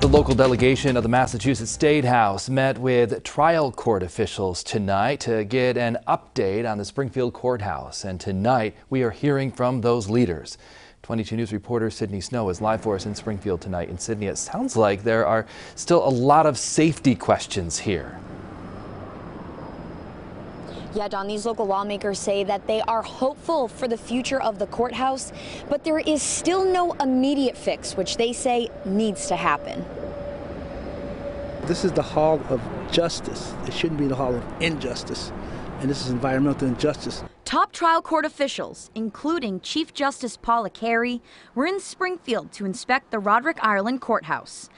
The local delegation of the Massachusetts State House met with trial court officials tonight to get an update on the Springfield courthouse. And tonight we are hearing from those leaders. 22 News reporter Sydney Snow is live for us in Springfield tonight. In Sydney, it sounds like there are still a lot of safety questions here. Yeah, Don, these local lawmakers say that they are hopeful for the future of the courthouse, but there is still no immediate fix, which they say needs to happen. This is the hall of justice. It shouldn't be the hall of injustice. And this is environmental injustice. Top trial court officials, including Chief Justice Paula Carey, were in Springfield to inspect the Roderick Ireland courthouse.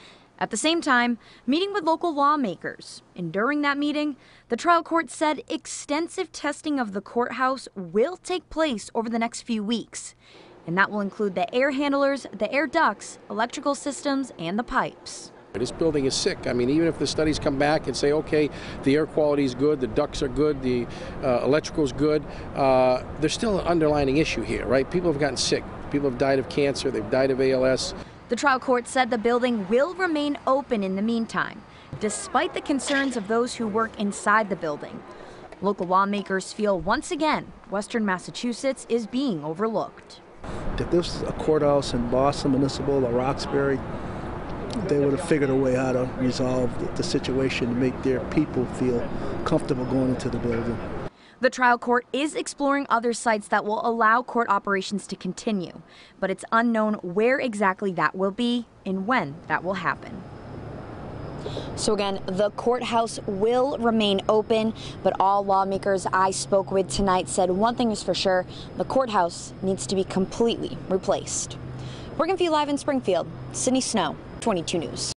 At the same time, meeting with local lawmakers. And during that meeting, the trial court said extensive testing of the courthouse will take place over the next few weeks. And that will include the air handlers, the air ducts, electrical systems, and the pipes. This building is sick. I mean, even if the studies come back and say, okay, the air quality is good, the ducts are good, the uh, electrical is good, uh, there's still an underlying issue here, right? People have gotten sick. People have died of cancer, they've died of ALS. The trial court said the building will remain open in the meantime, despite the concerns of those who work inside the building. Local lawmakers feel once again Western Massachusetts is being overlooked. If this was a courthouse in Boston Municipal or Roxbury, they would have figured a way how to resolve the situation to make their people feel comfortable going into the building. The trial court is exploring other sites that will allow court operations to continue, but it's unknown where exactly that will be and when that will happen. So again, the courthouse will remain open, but all lawmakers I spoke with tonight said one thing is for sure, the courthouse needs to be completely replaced. For you live in Springfield, Sydney Snow, 22 News.